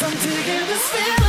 I'm digging this feeling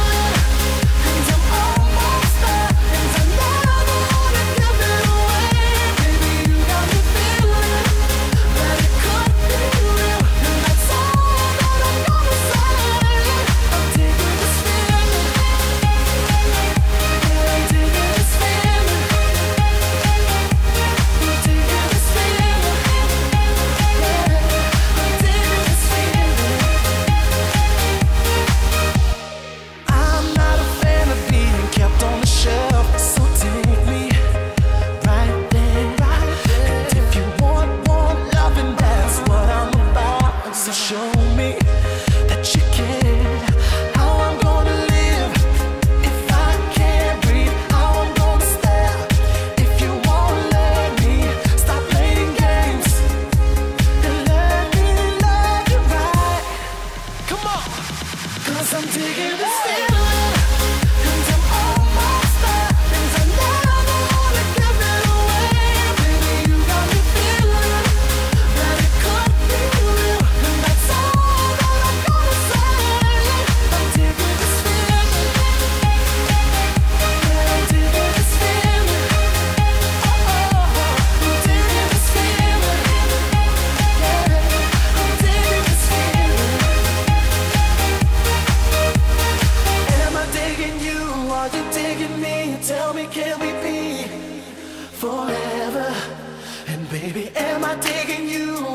Baby, am I taking you?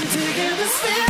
I'm taking the.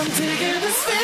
I'm taking the thing.